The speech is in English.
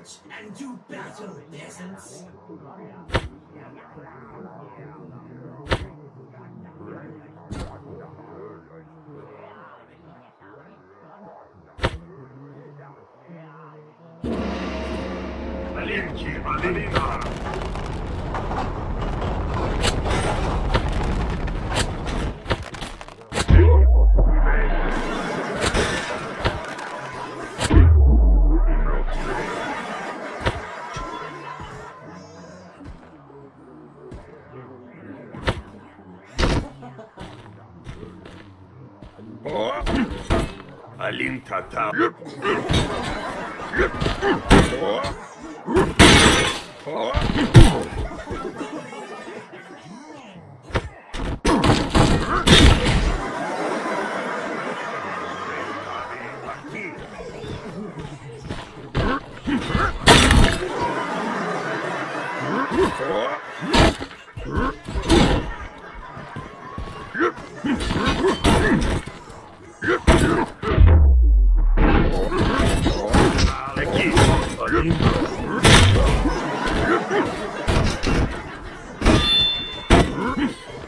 March and do battle, peasants. Маленький Алина. Alim Tata. Huh? Hmph!